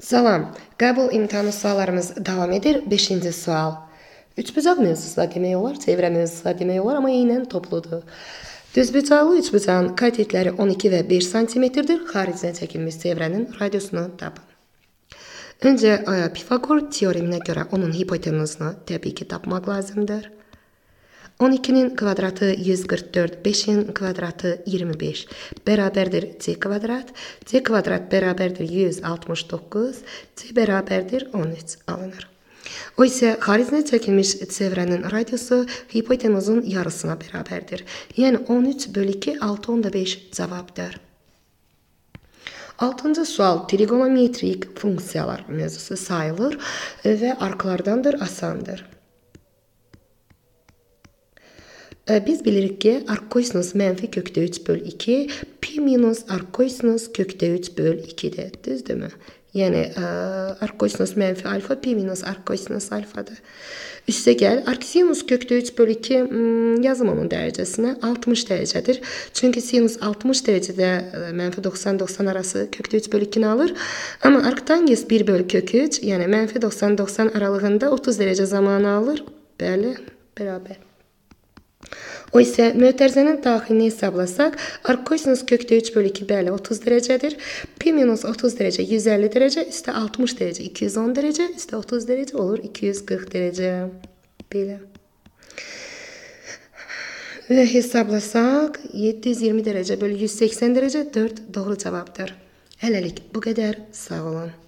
Salam. Qəbul imtahanı suallarımız davam edir. 5-ci sual. Üçbucaq mövzusu da demək olar, çevrə mövzusu da demək olar, amma eynən topludur. Düzbucaqlı üçbucağın katetləri 12 və 5 sm-dir. Xaricinə çəkilmiş çevrənin radiusunu tapın. Öncə Pifagor teoreminə görə onun hipotenuzunu təbii ki tapmaq lazımdır. 12-nin kvadratı 144, 5-in kvadratı 25 bərabərdir c kvadrat. c kvadrat bərabərdir 169, c bərabərdir 13 alınır. O isə xaricinə çəkilmiş çevrənin radiusu hipotenuzun yarısına bərabərdir. Yəni 13 bölü 2 6.5 cavabdır. 6-cı sual trigonometrik funksiyalar mövzusu sayılır və arklardandır, asandır. Biz bilirik ki, arkosinus mənfi kökdə 3 böl 2, pi minus arkosinus kökdə 3 böl 2-dir. Düzdürmü? Yəni arkosinus mənfi alfa, pi minus arkosinus alfadır. Üstə gəl, arcsinus kökdə 3 böl 2 yazım onun dərəcəsinə 60 dərəcədir. Çünki sinus 60 dərəcədə mənfi 90-90 arası kökdə 3 böl 2-ni alır. Amma arctangens 1 böl kök 3, yəni mənfi 90-90 aralığında 30 dərəcə zamanı alır. Bəli, bərabər. O isə mötərizənin daxilini hesablasaq, arkosinus kökdə 3 bölü 2 bəli 30 dərəcədir. Pi minus 30 dərəcə 150 dərəcə, üstə 60 dərəcə 210 dərəcə, üstə 30 dərəcə olur 240 dərəcə. Belə. Və hesablasaq 720 dərəcə bölü 180 dərəcə 4 doğru cavabdır. Hələlik bu qədər. Sağ olun.